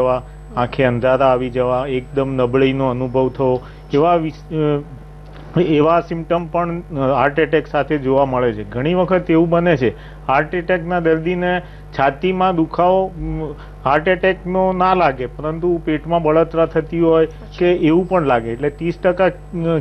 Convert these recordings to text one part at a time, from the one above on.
જવા આંખે અંધારા આવી જવા એકદમ નબળીનો અનુભવ થવો એવા એવા સિમ્ટમ પણ હાર્ટ એટેક સાથે જોવા મળે છે. ઘણી વખત એવું બને છે હાર્ટ એટેકના દર્દીને છાતીમાં દુખાવો હાર્ટ એટેકનો ના લાગે પરંતુ પેટમાં બળતરા થતી હોય કે એવું પણ લાગે. એટલે ત્રીસ ટકા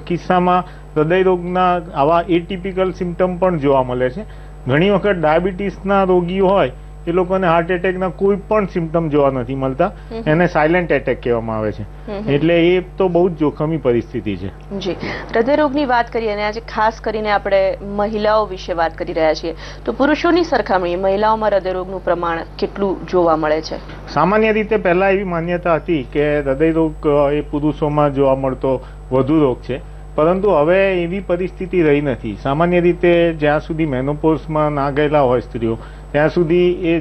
કિસ્સામાં હૃદયરોગના આવા એટીપિકલ સિમ્ટમ પણ જોવા મળે છે. ઘણી વખત ડાયાબિટીસના રોગીઓ હોય એ લોકોને હાર્ટ એટેકના કોઈ પણ સિમ્ટમ જોવા નથી મળતા. એને સાયલેન્ટ એટેક કહેવામાં આવે છે. એટલે એ તો બહુ જ જોખમી પરિસ્થિતિ છે. જી. હૃદયરોગની વાત કરીએ અને આજે ખાસ કરીને આપણે મહિલાઓ વિશે વાત કરી રહ્યા છીએ તો પુરુષોની સરખામણીએ મહિલાઓમાં હૃદયરોગનું પ્રમાણ કેટલું જોવા મળે છે? સામાન્ય રીતે પહેલાં એવી માન્યતા હતી કે હૃદયરોગ એ પુરુષોમાં જોવા મળતો વધુ રોગ છે. પરંતુ હવે એવી પરિસ્થિતિ રહી નથી. સામાન્ય રીતે જ્યાં સુધી મેનોપોઝમાં ના ગયેલા હોય સ્ત્રીઓ ત્યાં સુધી એ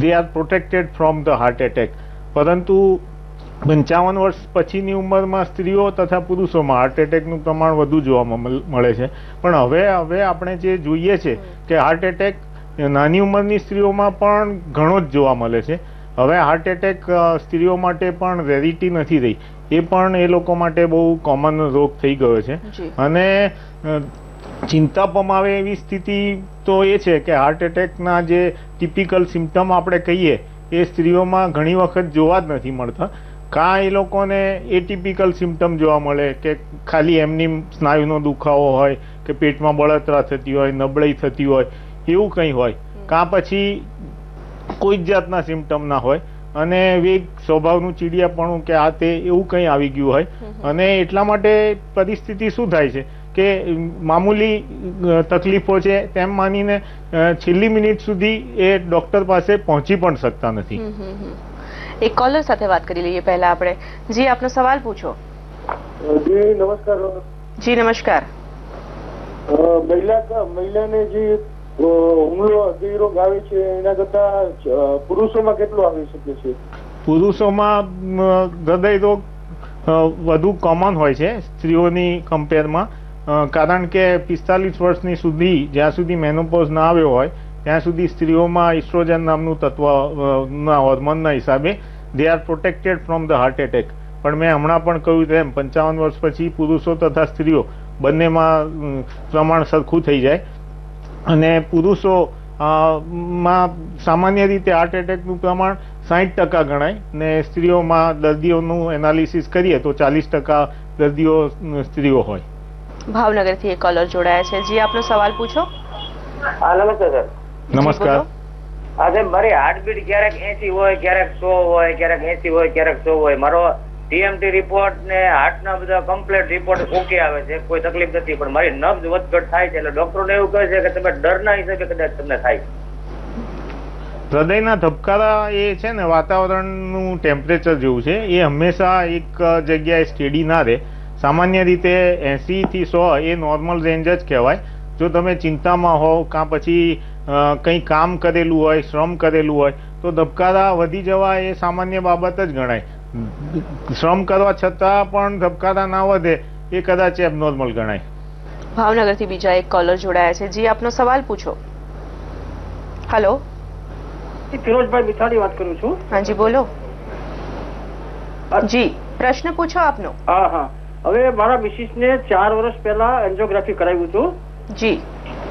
they are protected from the heart attack પરંતુ પંચાવન વર્ષ પછીની ઉંમરમાં સ્ત્રીઓ તથા પુરુષોમાં હાર્ટ એટેકનું પ્રમાણ વધુ જોવા મળ- છે. પણ હવે હવે આપણે જે જોઈએ છે કે હાર્ટ એટેક નાની ઉંમરની સ્ત્રીઓમાં પણ ઘણો જ જોવા મળે છે. હવે હાર્ટ એટેક સ્ત્રીઓ માટે પણ રેરિટી નથી રહી. એ પણ એ લોકો માટે બહુ કોમન રોગ થઈ ગયો છે. અને ચિંતા પમાવે એવી સ્થિતિ તો એ છે કે હાર્ટ એટેકના જે ટિપિકલ સિમ્ટમ આપણે કહીએ એ સ્ત્રીઓમાં ઘણી વખત જોવા જ નથી મળતા. કાં એ લોકોને એ ટિપિકલ સિમ્ટમ જોવા મળે કે ખાલી એમની સ્નાયુનો દુખાવો હોય કે પેટમાં બળતરા થતી હોય નબળાઈ થતી હોય એવું કંઈ હોય. કાં પછી કોઈ જ જાતના સિમ્ટમ ના હોય અને વેગ સ્વભાવનું ચીડિયાપણું કે આ તે એવું કંઈ આવી ગયું હોય. અને એટલા માટે પરિસ્થિતિ શું થાય છે? કે મામૂલી તકલીફો છે તેમ માનીને છેલ્લી મિનિટ સુધી એ ડોક્ટર પાસે પહોંચી પણ શકતા નથી. એક કોલર સાથે વાત કરી લઈએ પહેલા આપણે. જી આપનો સવાલ પૂછો. જી નમસ્કાર. જી નમસ્કાર. મહિલા મહિલાને જે હુમલો હૃદયરોગ આવે છે એના કરતા પુરુષોમાં કેટલો આવી શકે છે? પુરુષોમાં હૃદય રોગ વધુ કોમન હોય છે સ્ત્રીઓની કમ્પેરમાં કારણ કે પિસ્તાલીસ વર્ષની સુધી, જ્યાં સુધી મેનોપોઝ ના આવ્યો હોય, ત્યાં સુધી સ્ત્રીઓમાં ઇસ્ટ્રોજન નામનું તત્વ ના હોર્મોનના હિસાબે. They are protected from the heart attack પણ મેં હમણાં પણ કહ્યું તેમ, પંચાવન વર્ષ પછી પુરુષો તથા સ્ત્રીઓ બંનેમાં પ્રમાણ સરખું થઈ જાય. અને પુરુષો માં સામાન્ય રીતે હાર્ટ એટેકનું પ્રમાણ સાહીઠ ટકા ગણાય. ને સ્ત્રીઓમાં દર્દીઓનું એનાલિસિસ કરીએ તો ચાલીસ ટકા દર્દીઓ સ્ત્રીઓ હોય. ભાવનગરથી એક કોલર જોડાયા છે. જી આપનો સવાલ પૂછો. હા નમસ્તે સર. નમસ્કાર. હા સાહેબ મારી હાર્ટબીટ ક્યારેક એસી હોય ક્યારેક સો હોય ક્યારેક એસી હોય ક્યારેક સો હોય. મારો ટીએમટી રિપોર્ટ ને હાર્ટના બધા કમ્પ્લીટ રિપોર્ટ ઓકે આવે છે. કોઈ તકલીફ નથી પણ મારી નબ્જ વધઘટ થાય છે. એટલે ડોક્ટરોને એવું કહે છે કે તમે ડરના હિસાબે કદાચ તમને થાય. હૃદયના ધબકારા એ છે ને વાતાવરણનું ટેમ્પરેચર જેવું છે. એ હંમેશા એક જગ્યાએ સ્ટેડી ના રહે. સામાન્ય રીતે એંસીથી સો એ નોર્મલ રેન્જ જ કહેવાય. જો તમે ચિંતામાં હોવ કાં પછી કંઈ કામ કરેલું હોય શ્રમ કરેલું હોય તો ધબકારા વધી જવા એ સામાન્ય બાબત જ ગણાય. શ્રમ કરવા છતાં પણ ધબકારા ના વધે એ કદાચ એબનોર્મલ ગણાય. ભાવનગરથી બીજા એક કોલર જોડાયા છે. જી આપનો સવાલ પૂછો. હલો ફિરોજભાઈ મિથાણી વાત કરું છું. હાજી બોલો. જી પ્રશ્ન પૂછો આપનો. હા હા. હવે મારા મિસિસ ને ચાર વર્ષ પહેલા એન્જિયોગ્રાફી કરાવ્યું હતું. જી.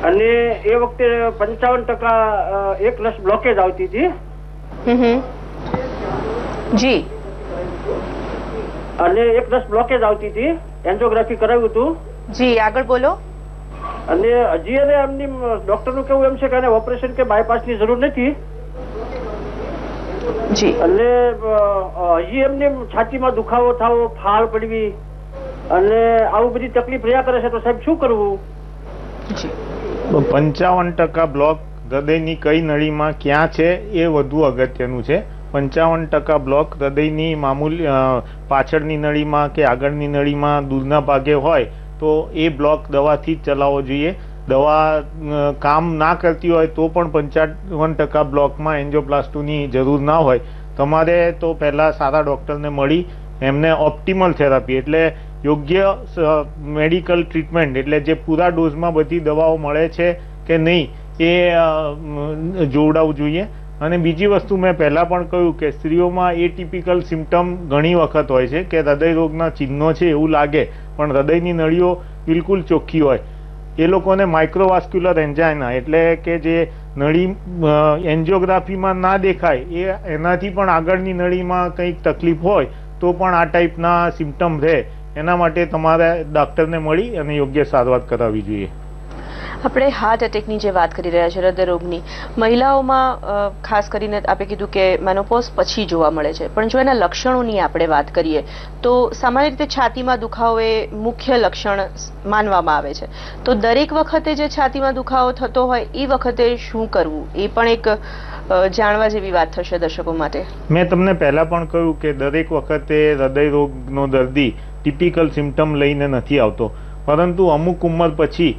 અને એ વખતે પંચાવન ટકા એક નસ બ્લોકેજ આવતી હતી. જી. અને એક નસ બ્લોકેજ આવતી હતી. એન્જિયોગ્રાફી કરાવ્યું હતું. જી આગળ બોલો. અને હજી એને એમની ડોક્ટરનું કેવું એમ છે કે ઓપરેશન કે બાયપાસની જરૂર નથી. જી. અને હજી એમને છાતીમાં દુખાવો થાવો ફાળ પડવી. અને આવું બધી તકલીફ રહ્યા કરે છે, તો સાહેબ શું કરવું? પંચાવન ટકા બ્લોક હૃદયની કઈ નળીમાં ક્યાં છે એ વધુ અગત્યનું છે. પંચાવન ટકા બ્લોક હૃદયની મામૂલી પાછળની નળીમાં કે આગળની નળીમાં દૂરના ભાગે હોય, તો એ બ્લોક દવાથી જ ચલાવવો જોઈએ. દવા કામ ના કરતી હોય તો પણ પંચાવન ટકા બ્લોકમાં એન્જિયોપ્લાસ્ટીની જરૂર ના હોય. તમારે તો પહેલાં સારા ડૉક્ટરને મળી, એમને ઓપ્ટિમલ થેરાપી, એટલે યોગ્ય મેડિકલ ટ્રીટમેન્ટ એટલે જે પૂરા ડોઝમાં બધી દવાઓ મળે છે કે નહીં, એ જોવડાવવું જોઈએ. અને બીજી વસ્તુ મેં પહેલાં પણ કહ્યું કે સ્ત્રીઓમાં એ ટિપિકલ સિમ્ટમ ઘણી વખત હોય છે કે હૃદયરોગના ચિહ્નો છે એવું લાગે, પણ હૃદયની નળીઓ બિલકુલ ચોખ્ખી હોય. એ લોકોને માઇક્રોવાસ્ક્યુલર એન્જાઇના એટલે કે જે નળી એન્જિયોગ્રાફીમાં ના દેખાય, એ એનાથી પણ આગળની નળીમાં કંઈક તકલીફ હોય, તો પણ આ ટાઈપના સિમ્ટમ રહે. એના માટે તમારે ડૉક્ટરને મળી અને યોગ્ય સારવાર કરાવવી જોઈએ. આપણે હાર્ટ એટેકની જે વાત કરી રહ્યા છે હૃદયરોગની મહિલાઓમાં ખાસ કરીને આપણે કીધું કે મેનોપોઝ પછી જોવા મળે છે. પણ જો એના લક્ષણોની આપણે વાત કરીએ તો સામાન્ય રીતે છાતીમાં દુખાવો એ મુખ્ય લક્ષણ માનવામાં આવે છે. તો દરેક વખતે જે છાતીમાં દુખાવો થતો હોય એ વખતે શું કરવું? એ પણ એક જાણવા જેવી વાત થશે દર્શકો માટે. મેં તમને પહેલાં પણ કહ્યું કે દરેક વખતે હૃદય રોગનો દર્દી ટિપિકલ સિમ્ટમ લઈને નથી આવતો. પરંતુ અમુક ઉંમર પછી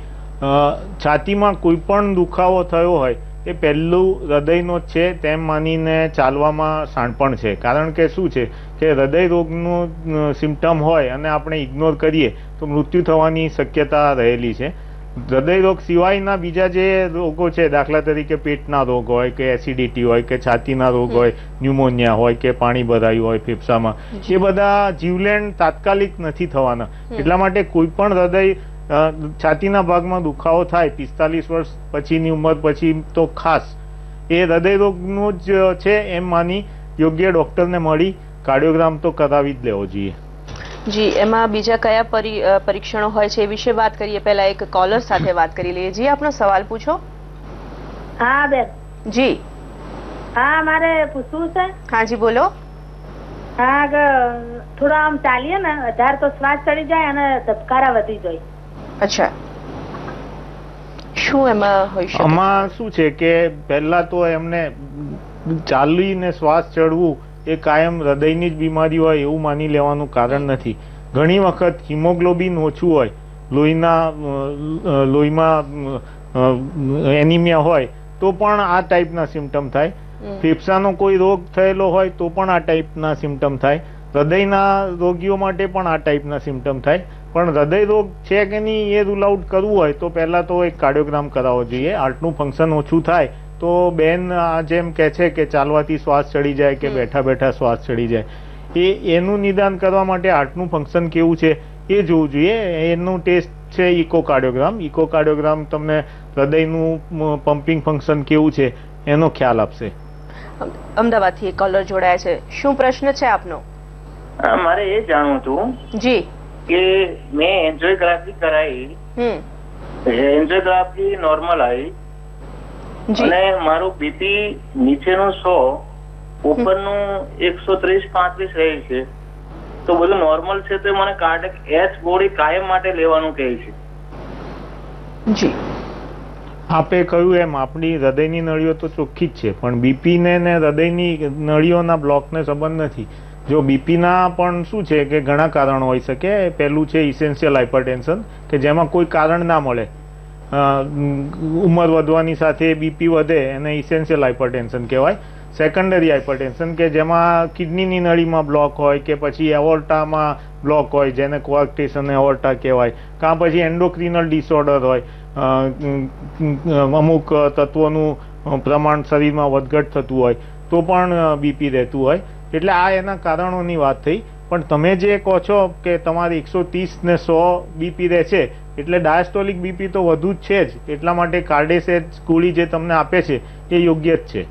છાતીમાં કોઈ પણ દુખાવો થયો હોય, એ પહેલું હૃદયનો જ છે, તેમ માનીને ચાલવામાં શાણપણ છે. કારણ કે શું છે કે હૃદય રોગનું સિમ્ટમ હોય અને આપણે ઇગ્નોર કરીએ, તો મૃત્યુ થવાની શક્યતા રહેલી છે. હૃદય રોગ સિવાયના બીજા જે રોગો છે દાખલા તરીકે પેટના રોગ હોય કે એસિડિટી હોય કે છાતીના રોગ હોય ન્યુમોનિયા હોય કે પાણી ભરાયું હોય ફેફસામાં એ બધા જીવલેણ તાત્કાલિક નથી થવાના. એટલા માટે કોઈ પણ હૃદય છાતીના ભાગમાં દુખાવો થાય પિસ્તાલીસ વર્ષ પછીની ઉંમર પછી તો ખાસ. એ હૃદય રોગનું જ છે એમ માની યોગ્ય ડોક્ટરને મળી. કાર્ડિયોગ્રામ તો કરાવી જ લેવો જોઈએ. જી એમાં બીજા કયા પરી- પરીક્ષણો હોય છે એ વિશે વાત કરીએ? પહેલા એક કોલર સાથે વાત કરી લઈએ. જી આપનો સવાલ પૂછો. હા બેન. જી. હા મારે પૂછવું છે? હા જી બોલો. હા થોડા આમ ચાલીએ ને અઢાર તો શ્વાસ ચડી જાય અને ધબકારા વધી જાય. અચ્છા. શું એમાં હોય છે આમાં શું છે કે પહેલા તો એમને ચાલીને શ્વાસ ચડવું એ કાયમ હૃદયની જ બીમારી હોય એવું માની લેવાનું કારણ નથી. ઘણી વખત હિમોગ્લોબિન ઓછું હોય લોહીના લોહીમાં એનિમિયા હોય તો પણ આ ટાઈપના સિમ્ટમ થાય. ફેફસાનો કોઈ રોગ થયેલો હોય તો પણ આ ટાઈપના સિમ્ટમ થાય. હૃદયના રોગીઓ માટે પણ આ ટાઈપના સિમ્ટમ થાય. પણ હૃદય રોગ છે કે નહીં એ રૂલ આઉટ કરવું હોય તો પહેલાં તો એક કાર્ડિયોગ્રામ કરાવવો જોઈએ. હાર્ટનું ફંક્શન ઓછું થાય તો બેન આ જેમ કે છે કે ચાલવાથી શ્વાસ ચડી જાય કે બેઠા બેઠા શ્વાસ ચડી જાય. એ એનું નિદાન કરવા માટે હાર્ટનું ફંક્શન કેવું છે એ જોવું જોઈએ. એનું ટેસ્ટ છે ઇકોકાર્ડિયોગ્રામ ઇકોકાર્ડિયોગ્રામ તમને હૃદયનું પમ્પિંગ ફંક્શન કેવું છે એનો ખ્યાલ આપશે. અમ- અમદાવાદથી એક કોલર જોડાયા છે. શું પ્રશ્ન છે આપનો? મારે એ જાણવું હતું જી. કે મેં એન્જિયોગ્રાફી કરાવી હમ. એન્જિયોગ્રાફી નોર્મલ આવી. અને મારું બીપી નીચેનું સો ઉપરનું એકસો ત્રીસ પાંત્રીસ રહે છે. તો બધું નોર્મલ છે તો મને કાર્ડક એચ ગોળી કાયમ માટે લેવાનું કહે છે. જી. આપે કહ્યું એમ આપણી હૃદયની નળીઓ તો ચોખ્ખી જ છે પણ બીપીને ને હૃદયની નળીઓના બ્લોકને સંબંધ નથી. જો બીપીના પણ શું છે કે ઘણા કારણો હોઈ શકે પહેલું છે ઇસેન્શિયલ હાઇપરટેન્શન કે જેમાં કોઈ કારણ ના મળે. ઉંમર વધવાની સાથે બીપી વધે એને ઇસેન્શિયલ હાઇપરટેન્શન કહેવાય. સેકન્ડરી હાઇપરટેન્શન કે જેમાં કિડનીની નળીમાં બ્લોક હોય કે પછી એવોર્ટામાં બ્લોક હોય જેને કોઆક્ટેશન એવોર્ટા કહેવાય. કાં પછી એન્ડોક્રિનલ ડિસઓર્ડર હોય. અમુક તત્વોનું પ્રમાણ શરીરમાં વધઘટ થતું હોય તો પણ બીપી રહેતું હોય. એટલે આ એના કારણોની વાત થઈ. પણ તમે જે કહો છો કે તમારે એકસો ત્રીસ ને સો બીપી રહે છે એટલે ડાયસ્ટોલિક બીપી તો વધુ જ છે જ. એટલા માટે કાર્ડેસેટ ગોળી જે તમને આપે છે એ યોગ્ય જ છે.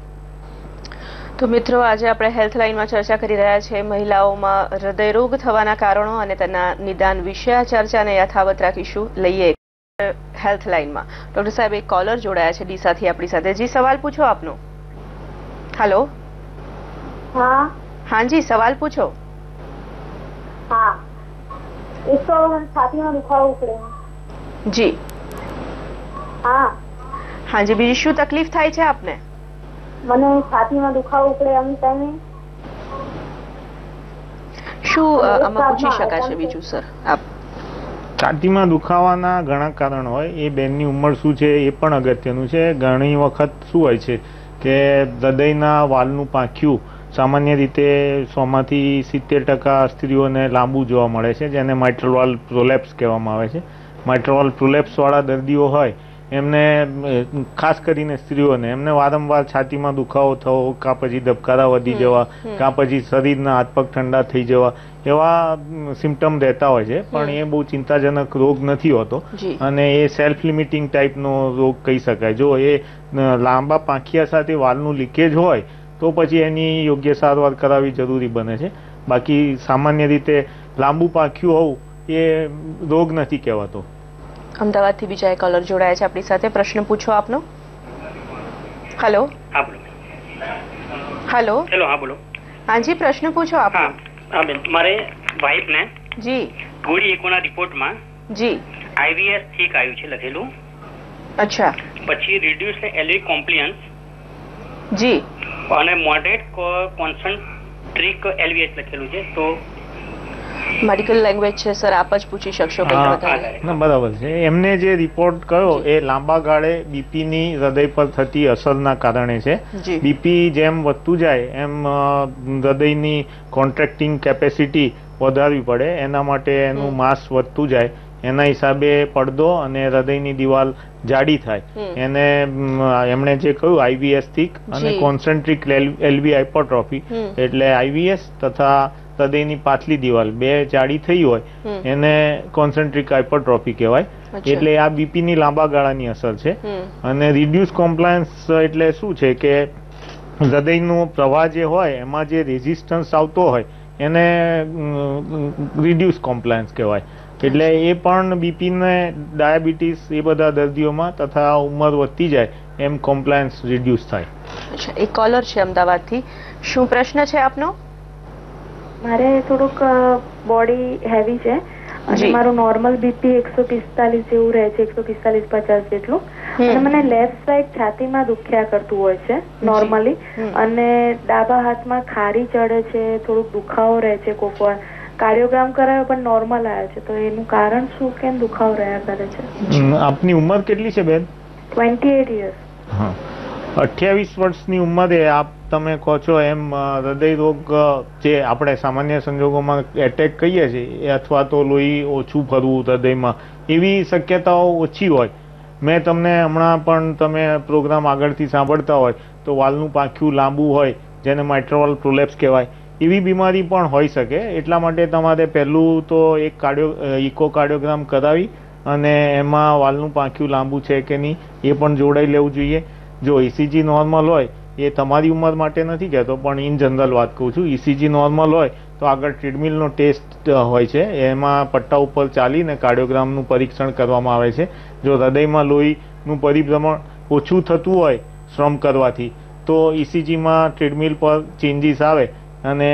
તો મિત્રો આજે આપણે હેલ્થ લાઇનમાં ચર્ચા કરી રહ્યા છે મહિલાઓમાં હૃદયરોગ થવાના કારણો અને તેના નિદાન વિશે આ ચર્ચાને યથાવત રાખીશું. લઈએ હેલ્થ લાઇનમાં. ડોક્ટર સાહેબ એક કોલર જોડાયા છે ડીસાથી આપણી સાથે. જી સવાલ પૂછો આપનો. હાલો હા. જી સવાલ પૂછો. હા. એક તો છાતીમાં દુખાવો ઉપડે જી. હા. જી બીજી શું તકલીફ થાય છે આપને? મને છાતીમાં દુખાવો ઉપડે એમ ટાઈમે. શું આમાં પૂછી શકાશે બીજું સર? આપ છાતીમાં દુખાવાના ઘણા કારણ હોય. એ બેનની ઉંમર શું છે એ પણ અગત્યનું છે. ઘણી વખત શું હોય છે કે હૃદયના વાલનું પાંખ્યું સામાન્ય રીતે સોમાંથી સિત્તેર ટકા સ્ત્રીઓને લાંબુ જોવા મળે છે જેને માઇટ્રલ વાલ પ્રોલેપ્સ કહેવામાં આવે છે. માઇટ્રલ વાલ દર્દીઓ હોય એમને ખાસ કરીને સ્ત્રીઓને એમને વારંવાર છાતીમાં દુખાવો થવો કાં પછી ધબકારા વધી જવા કાં પછી શરીરના હાથ પગ ઠંડા થઈ જવા એવા સિમ્ટમ રહેતા હોય છે પણ એ બહુ ચિંતાજનક રોગ નથી હોતો. અને એ સેલ્ફ લિમિટિંગ ટાઈપનો રોગ કહી શકાય. જો એ લાંબા પાંખિયા સાથે વાલનું લીકેજ હોય તો પછી એની યોગ્ય સારવાર કરાવવી જરૂરી બને છે. બાકી સામાન્ય રીતે લાંબુ પાંખ્યું હોવું એ રોગ નથી કહેવાતો. અમદાવાદથી બીજા એક કોલર જોડાયા છે આપણી સાથે. પ્રશ્ન પૂછો આપનો. હેલો હા બોલો. હેલો હેલો હા બોલો. હાજી પ્રશ્ન પૂછો હા હા બેન. મારે વાઈફને જી. ગોળી એકોના રિપોર્ટમાં જી. આઈવીએસ ઠીક આવ્યું છે લખેલું. અચ્છા. પછી રિડ્યુસ એલવી કોમ્પ્લિયન્સ જી. અને મોડરેટ કોન્સન્ટ્રિક એલવીએસ લખેલું છે. તો મેડિકલ લેંગ્વેજ છે સર આપ જ પૂછી શકશો ના બરાબર છે. એમને જે રિપોર્ટ કયો એ લાંબા ગાળે બીપીની હૃદય પર થતી અસરના કારણે છે. બીપી જેમ વધતું જાય એમ હૃદયની કોન્ટ્રેક્ટિંગ કેપેસિટી વધારવી પડે. એના માટે એનું માસ વધતું જાય. એના હિસાબે પડદો અને હૃદયની દિવાલ જાડી થાય. એને એમણે જે કહ્યું આઈવીએસ થીક અને. કોન્સન્ટ્રિક એલવી હાઇપોટ્રોફી એટલે આઈવીએસ તથા હૃદયની પાછલી દિવાલ બે જાડી થઈ હોય એને કોન્સન્ટ્રિક હાઇપરટ્રોફી કહેવાય. એટલે આ બીપીની લાંબા ગાળાની અસર છે. અને રિડ્યુસ કોમ્પ્લાયન્સ એટલે શું છે કે હૃદયનો પ્રવાહ જે હોય એમાં જે રેઝિસ્ટન્સ આવતો હોય એને રિડ્યુસ કોમ્પ્લાયન્સ કહેવાય. એટલે એ પણ બીપી ને ડાયાબિટીસ એ બધા દર્દીઓમાં તથા ઉંમર વધતી જાય એમ કોમ્પ્લાયન્સ રિડ્યુસ થાય. અચ્છા એક કોલર છે અમદાવાદથી. શું પ્રશ્ન છે આપનો? મારે થોડુંક બોડી હેવી છે. અને મારું નોર્મલ બીપી એકસો પિસ્તાલીસ જેવું રહે છે એકસો પિસ્તાલીસ પચાસ જેટલું. અને મને લેફ્ટ સાઈડ છાતીમાં દુખ્યા કરતું હોય છે નોર્મલી અને ડાબા હાથમાં ખારી ચડે છે થોડુંક દુખાવો રહે છે કોક વાર. કાર્ડિયોગ્રામ કરાયો પણ નોર્મલ આવ્યો છે. તો એનું કારણ શું કેમ દુખાવો રહ્યા કરે છે? આપની ઉંમર કેટલી છે બેન? ટ્વેન્ટી એટ યર્સ હા. અઠ્યાવીસ વર્ષની ઉંમરે આપ તમે કહો છો એમ અ, હૃદય રોગ અ, જે આપણે સામાન્ય સંજોગોમાં એટેક કહીએ છીએ અથવા તો લોહી ઓછું ફરવું હૃદયમાં એવી શક્યતાઓ ઓછી હોય. મેં તમને હમણાં પણ તમે પ્રોગ્રામ આગળથી સાંભળતા હોય તો વાલનું પાંખ્યું લાંબુ હોય જેને માઇટ્રોવલ પ્રોલેપ્સ કહેવાય એવી બીમારી પણ હોઈ શકે. એટલા માટે તમારે પહેલું તો એક કાર્ડિયો ઇકો કાર્ડિયોગ્રામ કરાવી અને એમાં વાલનું પાંખ્યું લાંબુ છે કે નહીં એ પણ જોડાઈ લેવું જોઈએ. જો ઇસીજી નોર્મલ હોય, એ તમારી ઉંમર માટે નથી કહેતો, પણ ઇન જનરલ વાત કહું છું ઇસીજી નોર્મલ હોય, તો આગળ ટ્રેડમિલનો ટેસ્ટ હોય છે. એમાં પટ્ટા ઉપર ચાલીને કાર્ડિયોગ્રામનું પરીક્ષણ કરવામાં આવે છે. જો હૃદયમાં લોહીનું પરિભ્રમણ ઓછું થતું હોય શ્રમ કરવાથી, તો ઇસીજીમાં ટ્રેડમિલ પર ચેન્જીસ આવે અને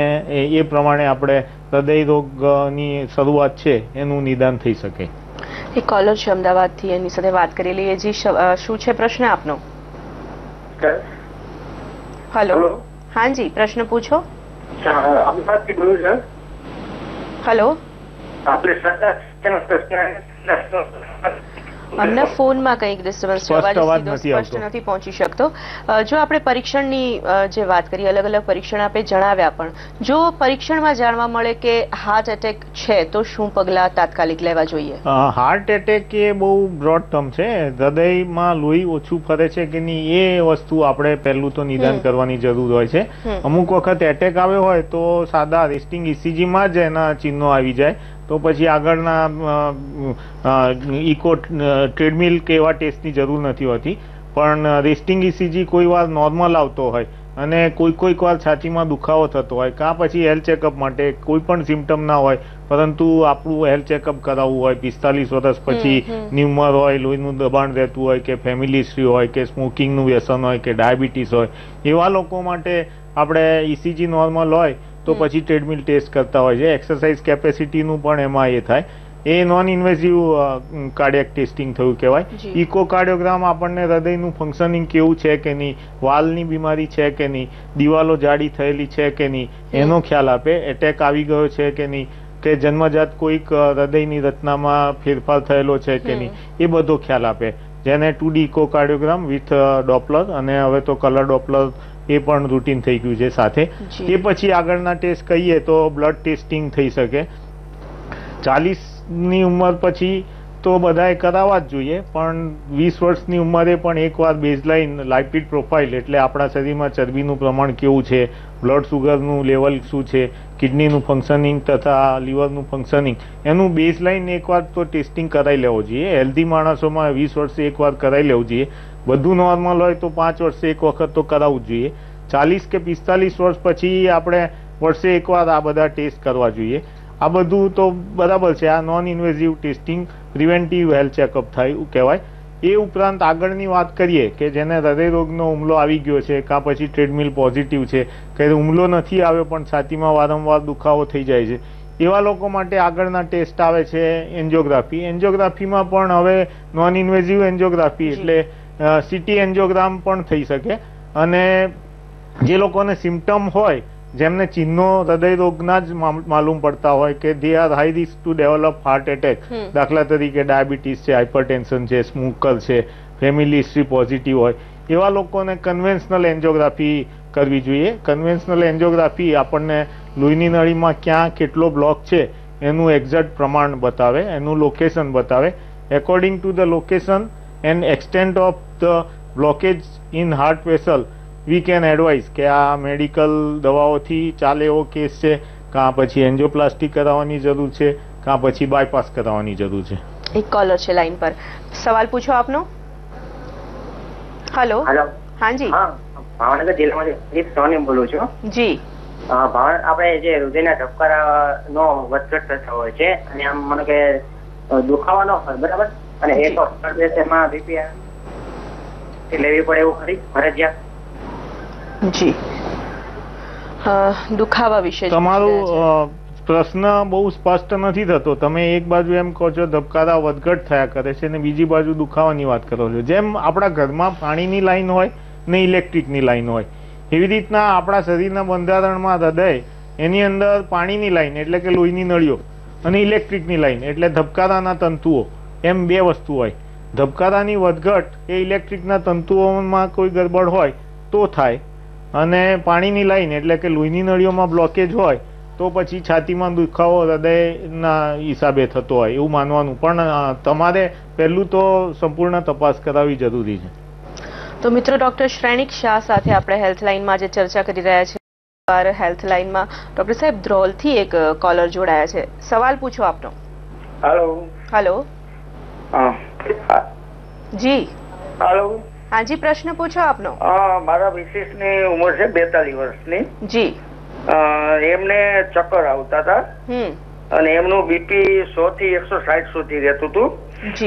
એ પ્રમાણે આપણે હૃદય રોગની શરૂઆત છે, એનું નિદાન થઈ શકે. એક કોલર છે અમદાવાદથી એની સાથે વાત કરી લઈએ જી શું છે પ્રશ્ન આપનો? Hello hello. હાજી પ્રશ્ન પૂછો અમદાવાદથી બોલું અમને ફોનમાં કંઈક ડિસ્ટર્બન્સ સ્પષ્ટ નથી પહોંચી શકતો. જો આપણે પરીક્ષણની જે વાત કરી અલગ અલગ પરીક્ષણ આપે જણાવ્યા પણ જો પરીક્ષણમાં જાણવા મળે કે હાર્ટ એટેક છે તો શું પગલાં તાત્કાલિક લેવા જોઈએ? હાર્ટ એટેક એ બહુ બ્રોડ ટર્મ છે. હૃદયમાં લોહી ઓછું ફરે છે કે નહીં એ વસ્તુ આપણે પહેલું તો નિદાન કરવાની જરૂર હોય છે. અમુક વખત એટેક આવ્યો હોય તો સાદા રેસ્ટિંગ ઇસીજીમાં જ એના ચિહ્નો આવી જાય. તો પછી આગળના ઇકો ટ્રેડમિલ કે એવા ટેસ્ટની જરૂર નથી હોતી પણ રેસ્ટિંગ ઇસીજી કોઈ વાર નોર્મલ આવતો હોય અને કોઈ કોઈક વાર છાતીમાં દુખાવો થતો હોય કાં પછી હેલ્થ ચેકઅપ માટે કોઈ પણ સિમ્ટમ ના હોય પરંતુ આપણું હેલ્થ ચેકઅપ કરાવવું હોય પિસ્તાલીસ વર્ષ પછી હમ, હમ. ની ઉંમર હોય લોહીનું દબાણ રહેતું હોય કે ફેમિલી હિસ્ટ્રી હોય કે સ્મોકિંગનું વ્યસન હોય કે ડાયાબિટીસ હોય એવા લોકો માટે આપણે ઇસીજી નોર્મલ હોય તો પછી ટ્રેડમિલ ટેસ્ટ કરતા હોય છે. એક્સરસાઇઝ કેપેસિટીનું પણ એમાં એ થાય. એ નોન ઇન્વેઝિવ કાર્ડિયક ટેસ્ટિંગ થયું કહેવાય. ઇકો કાર્ડિયોગ્રામ આપણને હૃદયનું ફંક્શનિંગ કેવું છે કે નહીં વાલની બીમારી છે કે નહીં દિવાલો જાડી થયેલી છે કે નહીં એનો ખ્યાલ આપે. એટેક આવી ગયો છે કે નહીં કે જન્મજાત કોઈક હૃદયની રચનામાં ફેરફાર થયેલો છે કે નહીં એ બધો ખ્યાલ આપે. જેને two D echocardiogram with Doppler અને હવે તો કલર ડોપલર એ પણ રૂટીન થઈ ગયું છે સાથે. એ પછી આગળના ટેસ્ટ કહીએ તો બ્લડ ટેસ્ટિંગ થઈ શકે. ચાલીસની ઉંમર પછી તો બધાએ કરાવવા જ જોઈએ પણ વીસ વર્ષની ઉંમરે પણ એકવાર બેઝલાઇન લાઇપિડ પ્રોફાઇલ એટલે આપણા શરીરમાં ચરબીનું પ્રમાણ કેવું છે બ્લડ સુગરનું લેવલ શું છે કિડનીનું ફંક્શનિંગ તથા લીવરનું ફંક્શનિંગ એનું બેઝલાઇન એકવાર તો ટેસ્ટિંગ કરાવી લેવો જોઈએ. હેલ્ધી માણસોમાં વીસ વર્ષે એકવાર કરાવી લેવું જોઈએ. બધું નોર્મલ હોય તો પાંચ વર્ષે એક વખત તો કરાવવું જોઈએ. ચાલીસ કે પિસ્તાલીસ વર્ષ પછી આપણે વર્ષે એકવાર આ બધા ટેસ્ટ કરવા જોઈએ. આ બધું તો બરાબર છે આ non invasive testing preventive health checkup થાય કહેવાય. એ ઉપરાંત આગળની વાત કરીએ કે જેને હૃદયરોગનો હુમલો આવી ગયો છે કાં પછી ટ્રેડમિલ પોઝિટિવ છે કે હુમલો નથી આવ્યો પણ છાતીમાં વારંવાર દુખાવો થઈ જાય છે એવા લોકો માટે આગળના ટેસ્ટ આવે છે એન્જિયોગ્રાફી. એન્જિયોગ્રાફીમાં પણ હવે નોન ઇન્વેઝિવ એન્જિયોગ્રાફી એટલે સિટી એન્જિયોગ્રામ પણ થઈ શકે. અને જે લોકોને સિમ્ટમ હોય જેમને ચિહ્નો હૃદયરોગના જ મામ- માલુમ પડતા હોય કે they are high risk to develop heart attack દાખલા તરીકે ડાયાબિટીસ છે હાઇપરટેન્શન છે સ્મોકર છે ફેમિલી હિસ્ટ્રી પોઝિટિવ હોય એવા લોકોને કન્વેન્શનલ એન્જિયોગ્રાફી કરવી જોઈએ. કન્વેન્શનલ એન્જિયોગ્રાફી આપણને લોહીની નળીમાં ક્યાં કેટલો બ્લોક છે એનું એક્ઝેક્ટ પ્રમાણ બતાવે એનું લોકેશન બતાવે. According to the location and extent of the blockage in heart vessel we can advise કે આ મેડિકલ દવાઓથી ચાલે એવો કેસ છે. કાં પછી એન્જિયોપ્લાસ્ટી કરાવવાની જરૂર છે કાં પછી બાયપાસ કરાવવાની જરૂર છે. એક કોલર છે લાઈન પર. સવાલ પૂછો આપનો. હેલો હેલો હાજી. હા ભાવનગર જિલ્લામાંથી સોની બોલું છું. જી. અ, ભાવન આપણે જે હૃદયના ધબકારાનો વધઘટ થતો હોય છે અને આમ મને કે દુખાવાનો હોય બરાબર? અને જી. એક વખત એમાં બીપી લેવી પડે એવું ખરી? ફરજિયાત? જી. દુખાવા વિશે તમારું પ્રશ્ન બહુ સ્પષ્ટ નથી થતો. તમે એક બાજુ એમ કહો છો ધબકારા વધઘટ થયા કરે છે અને બીજી બાજુ દુખાવાની વાત કરો છો. જેમ આપણા ઘરમાં પાણીની લાઈન હોય ને ઇલેક્ટ્રિકની લાઈન હોય એવી રીતના આપણા શરીરના બંધારણમાં હૃદય એની અંદર પાણીની લાઈન એટલે કે લોહીની નળીઓ અને ઇલેક્ટ્રિકની લાઈન એટલે ધબકારાના તંતુઓ એમ બે વસ્તુ હોય. ધબકારાની વધઘટ એ ઇલેક્ટ્રિકના તંતુઓમાં કોઈ ગડબડ હોય તો થાય. અને પાણીની લાઈન એટલે કે લોહીની નળીઓમાં બ્લોકેજ હોય તો પછી છાતીમાં દુખાવો હૃદયના હિસાબે થતો હોય એવું માનવાનું. પણ તમારે પહેલું તો સંપૂર્ણ તપાસ કરાવવી જરૂરી છે. તો મિત્રો ડોક્ટર શ્રેણિક શાહ સાથે આપણે હેલ્થલાઇનમાં જે ચર્ચા કરી રહ્યા છે હેલ્થલાઇનમાં ડોક્ટર સાહેબ ધ્રોલથી એક કોલર જોડાયા છે. સવાલ પૂછો આપનો. હાલો હલો જી. હાલો. હાજી પ્રશ્ન પૂછો આપનો. મારા મિસિસની ઉંમર છે બેતાલીસ વર્ષની. જી. એમને ચક્કર આવતા હતા. અને એમનું બીપી સો થી એકસો સાઠ સુધી રહેતું હતું.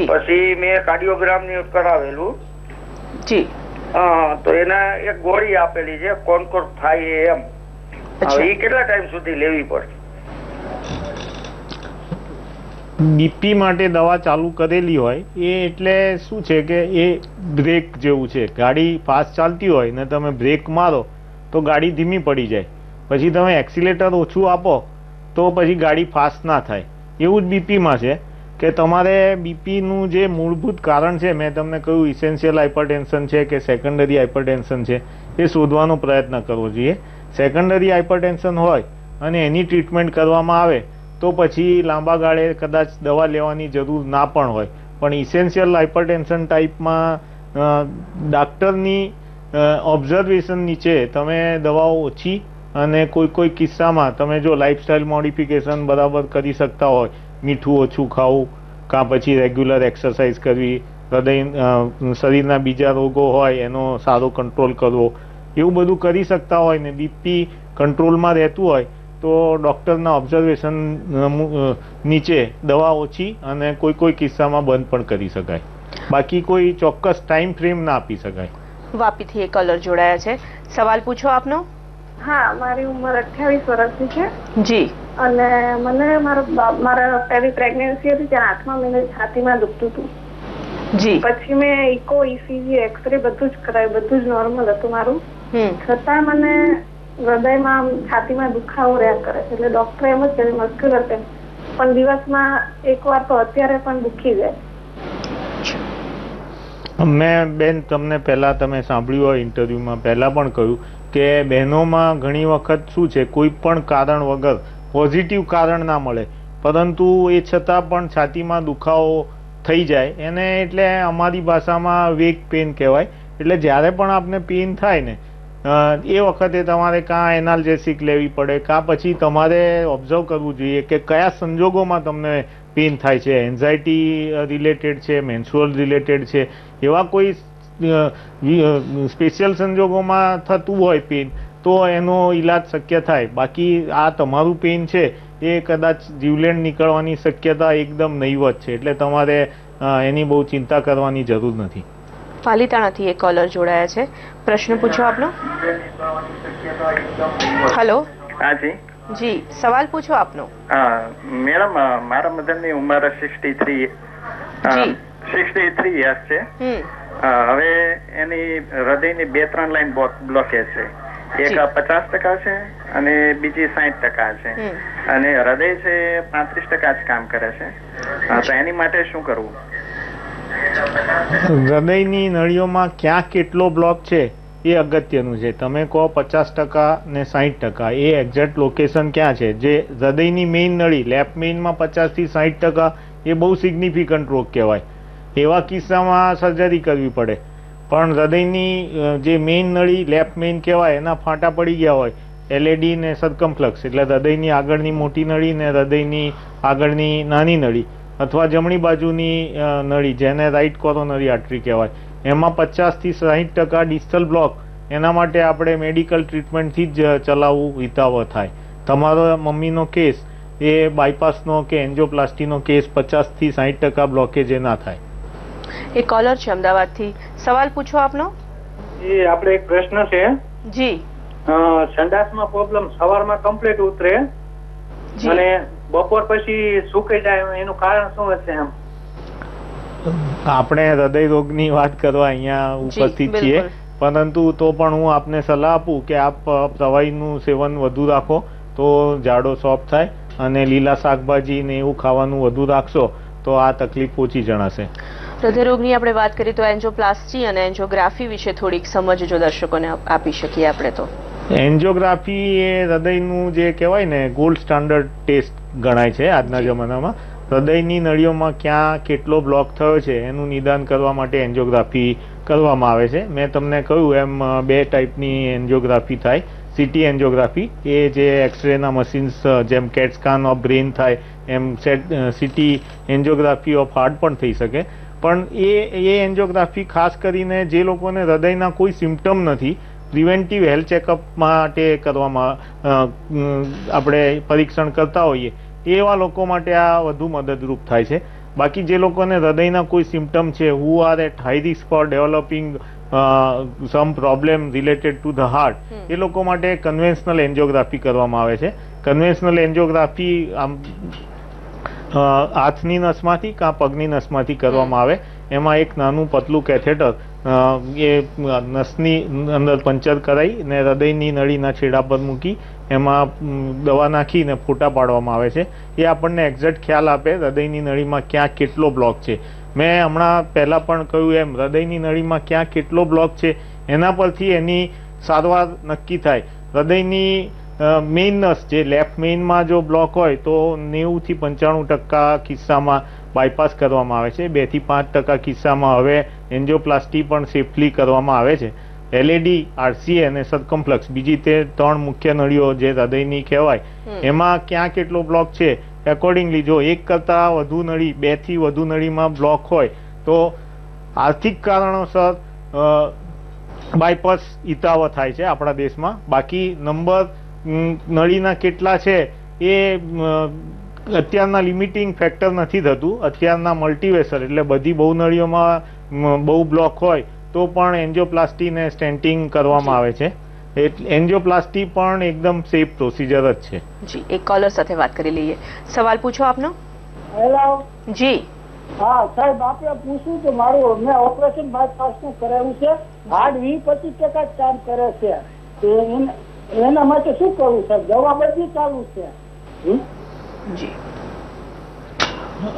પછી મેં કાર્ડિયોગ્રામની કરાવેલું. જી. તો એના એક ગોળી આપેલી છે કોન્કોર થાય એમ. એ કેટલા ટાઈમ સુધી લેવી પડશે બીપી માટે દવા ચાલુ કરેલી હોય, એ એટલે શું છે કે એ બ્રેક જેવું છે. ગાડી ફાસ્ટ ચાલતી હોય ને તમે બ્રેક મારો, તો ગાડી ધીમી પડી જાય. પછી તમે એક્સિલેટર ઓછું આપો, તો પછી ગાડી ફાસ્ટ ના થાય. એવું જ બીપીમાં છે કે તમારે બીપીનું જે મૂળભૂત કારણ છે, મેં તમને કહ્યું ઇસેન્શિયલ હાઇપરટેન્શન છે કે સેકન્ડરી હાઇપરટેન્શન છે, એ શોધવાનો પ્રયત્ન કરવો જોઈએ. સેકન્ડરી હાઇપરટેન્શન હોય અને એની ટ્રીટમેન્ટ કરવામાં આવે તો પછી લાંબા ગાળે કદાચ દવા લેવાની જરૂર ના પણ હોય. પણ ઇસેન્શિયલ હાઇપરટેન્શન ટાઈપમાં ડાક્ટરની ઓબ્ઝર્વેશન નીચે તમે દવાઓ ઓછી અને કોઈ કોઈ કિસ્સામાં તમે જો લાઇફસ્ટાઇલ મોડિફિકેશન બરાબર કરી શકતા હોય, મીઠું ઓછું ખાવું, કાં પછી રેગ્યુલર એક્સરસાઇઝ કરવી, હૃદય શરીરના બીજા રોગો હોય એનો સારો કંટ્રોલ કરવો, એવું બધું કરી શકતા હોય ને બીપી કંટ્રોલમાં રહેતું હોય તો ડૉક્ટરના ઓબ્ઝર્વેશન નીચે દવા ઓછી અને કોઈ કોઈ કિસ્સામાં બંધ પણ કરી શકાય. બાકી કોઈ ચોક્કસ ટાઈમ ફ્રેમ ના આપી શકાય. વાપીથી એક કલર જોડાયા છે. સવાલ પૂછો આપનો? હા મારી ઉંમર અઠ્યાવીસ વર્ષની છે. જી. અને મને મારો મારા પહેલી પ્રેગ્નન્સી હતી ત્યારે આઠમા મહિને છાતીમાં દુખતું હતું. જી. પછી મેં ઇકો ઇસીજી એક્સરે બધું જ કરાયું બધું જ નોર્મલ હતું મારું. છતાં મને હૃદયમાં છાતીમાં દુખાવો રહ્યા કરે છે. એટલે ડોક્ટર એમ જ કહે મસ્ક્યુલર પેન. પણ દિવસમાં એકવાર તો અત્યારે પણ દુખી જાય. મેં બેન તમને પહેલાં તમે સાંભળ્યું હોય ઇન્ટરવ્યૂમાં, પહેલાં પણ કહ્યું કે બહેનોમાં ઘણી વખત શું છે, કોઈ પણ કારણ વગર પોઝિટિવ કારણ ના મળે. પરંતુ એ છતાં પણ છાતીમાં દુખાવો થઈ જાય. એને એટલે અમારી ભાષામાં વેક પેન કહેવાય. એટલે જ્યારે પણ આપને પેન થાય ને એ વખતે તમારે કાં એનાલ્જેસિક લેવી પડે, કાં પછી તમારે ઓબ્ઝર્વ કરવું જોઈએ કે કયા સંજોગોમાં તમને પેન થાય છે. એન્ઝાયટી રિલેટેડ છે મેન્સ્યુઅલ રિલેટેડ છે, એવા કોઈ સ્પેશિયલ સંજોગોમાં થતું હોય પેન તો એનો ઈલાજ શક્ય થાય. બાકી આ તમારું પેન છે, એ કદાચ જીવલેણ નીકળવાની શક્યતા એકદમ નહીવત છે. એટલે તમારે એની બહુ ચિંતા કરવાની જરૂર નથી. પાલિતાણાથી એક કોલર જોડાયા છે. પ્રશ્ન પૂછો આપનો. હલો હા જી. જી સવાલ પૂછો આપનો. મેડમ મારા મધરની ઉંમર sixty three sixty three years છે. હવે એની હૃદયની બે ત્રણ લાઈન બ્લોકેજ છે. એક પચાસ ટકા છે અને બીજી સાઠ ટકા છે. અને હૃદય છે પાંત્રીસ ટકા જ કામ કરે છે. તો એની માટે શું કરવું? હૃદયની નળીઓમાં ક્યાં કેટલો બ્લોક છે એ અગત્યનું છે. તમે કહો પચાસ ટકા ને સાહીઠ ટકા. એ એક્ઝેક્ટ લોકેશન ક્યાં છે? જે હૃદયની મેઇન નળી લેફ્ટ મેઇનમાં પચાસથી સાહીઠ ટકા, એ બહુ સિગ્નિફિકન્ટ રોગ કહેવાય. એવા કિસ્સામાં સર્જરી કરવી પડે. પણ હૃદયની જે મેઇન નળી લેફ્ટ મેઇન કહેવાય, એના ફાંટા પડી ગયા હોય એલએડી ને સર્કમ્ફ્લક્સ એટલે હૃદયની આગળની મોટી નળી ને હૃદયની આગળની નાની નળી. અથવા જમણી બાજુની નળી જેને રાઈટ કોરોનરી આર્ટરી કહેવાય. એમાં પચાસથી સાહીઠ ટકા ડિસ્ટલ બ્લોક એના માટે આપણે મેડિકલ ટ્રીટમેન્ટથી જ ચલાવવું હિતાવહ થાય. તમારો મમ્મીનો કેસ એ બાયપાસનો કે એન્જિયોપ્લાસ્ટીનો કેસ પચાસથી સાહીઠ ટકા બ્લોકેજ એના થાય. એ કોલર છે અમદાવાદથી. સવાલ પૂછો આપનો. એ આપણે એક પ્રશ્ન છે. જી. અ, સંડાસમાં પ્રોબ્લેમ સવારમાં કમ્પ્લીટ ઉતરે. અને બપોર પછી સુકાઈ જાય એનું કારણ શું હશે એમ? આપણે હૃદય રોગની વાત કરવા અહીંયા ઉપસ્થિત છીએ. પરંતુ તો પણ હું આપને સલાહ આપું કે આપ પ્રવાહીનું સેવન વધુ રાખો તો જાડો સોફ્ટ થાય અને લીલા શાકભાજી ને એવું ખાવાનું વધુ રાખશો તો આ તકલીફ ઓછી જણાશે. હૃદયરોગની આપણે વાત કરીએ તો એન્જોપ્લાસ્ટી અને એન્જોગ્રાફી વિશે થોડીક સમજ જો દર્શકોને આપી શકીએ આપણે તો. એન્જિયોગ્રાફી એ હૃદયનું જે કહેવાય ને ગોલ્ડ સ્ટાન્ડર્ડ ટેસ્ટ ગણાય છે આજના જમાનામાં. હૃદયની નળીઓમાં ક્યાં કેટલો બ્લોક થયો છે એનું નિદાન કરવા માટે એન્જિયોગ્રાફી કરવામાં આવે છે. મેં તમને કહ્યું એમ બે ટાઈપની એન્જિયોગ્રાફી થાય. સીટી એન્જિયોગ્રાફી એ જે એક્સરેના મશીન્સ જેમ કેટ સ્કાન ઓફ બ્રેન થાય એમ સીટી એન્જિયોગ્રાફી ઓફ હાર્ટ પણ થઈ શકે. પણ એ એ એન્જિયોગ્રાફી ખાસ કરીને જે લોકોને હૃદયના કોઈ સિમ્ટમ નથી પ્રિવેન્ટિવ હેલ્થ ચેકઅપ માટે કરવામાં આપણે પરીક્ષણ કરતા હોઈએ એવા લોકો માટે આ વધુ મદદરૂપ થાય છે. બાકી જે લોકોને હૃદયના કોઈ સિમ્ટમ છે who are at high risk for developing some problem related to the heart એ લોકો માટે કન્વેન્શનલ એન્જિયોગ્રાફી કરવામાં આવે છે. કન્વેન્શનલ એન્જિયોગ્રાફી આમ હાથની નસમાંથી કાં પગની નસમાંથી કરવામાં આવે. એમાં એક નાનું પતલું કેથેટર એ નસની, અંદર પંચર કરાઈ ને હૃદયની નળીના છેડા પર મૂકી એમાં દવા નાખીને ફોટા પાડવામાં આવે છે. એ આપણને એક્ઝેક્ટ ખ્યાલ આપે હૃદયની નળીમાં ક્યાં કેટલો બ્લોક છે. મેં હમણાં પહેલાં પણ કહ્યું એમ, હૃદયની નળીમાં ક્યાં કેટલો બ્લોક છે, એના પરથી એની સારવાર નક્કી થાય. હૃદયની મેઇન નસ જે લેફ્ટ મેઇનમાં જો બ્લોક હોય તો નેવુંથી પંચાણું ટકા કિસ્સામાં બાયપાસ કરવામાં આવે છે. બેથી પાંચ ટકા કિસ્સામાં હવે એન્જિયોપ્લાસ્ટી પણ સેફલી કરવામાં આવે છે. એલએડી આરસીએ અને સરકમ્પ્લેક્સ બીજી તે ત્રણ મુખ્ય નળીઓ જે હૃદયની કહેવાય એમાં ક્યાં કેટલો બ્લોક છે? એકોર્ડિંગલી જો એક કરતાં વધુ નળી બેથી વધુ નળીમાં બ્લોક હોય તો આર્થિક કારણોસર બાયપાસ ઇતાવ થાય છે આપણા દેશમાં. બાકી નંબર નળીના કેટલા છે એ અત્યારના લિમિટિંગ ફેક્ટર નથી થતું. અત્યારના મલ્ટીવેસર એટલે બધી બહુ નળીઓમાં બહુ બ્લોક હોય તો પણ એન્જિયોપ્લાસ્ટીને સ્ટેન્ટિંગ કરવામાં આવે છે. એટલે એન્જિયોપ્લાસ્ટી પણ એકદમ સેફ પ્રોસિજર જ છે. જી એક કોલર સાથે વાત કરી લઈએ. સવાલ પૂછો આપનો? હેલો જી. હા સાહેબ આપણે પૂછ્યું કે મારું મેં ઓપરેશન બાયપાસનું કરાવ્યું છે. હાર્ડ વીસ પચીસ ટકા જ કામ કરે છે. તો એના માટે શું કરવું સાહેબ? દવા બધી ચાલુ છે? જી.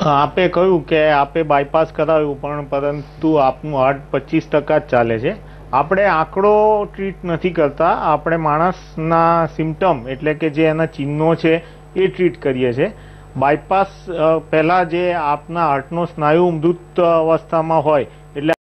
આપે કહ્યું કે આપે બાયપાસ કરાવ્યું, પણ પરંતુ આપનું હાર્ટ પચીસ ટકા જ ચાલે છે. આપણે આંકડો ટ્રીટ નથી કરતા. આપણે માણસના સિમ્ટમ એટલે કે જે એના ચિહ્નો છે એ ટ્રીટ કરીએ છીએ બાયપાસ પહેલાં જે આપના હાર્ટનો સ્નાયુ મૃત અવસ્થામાં હોય, એટલે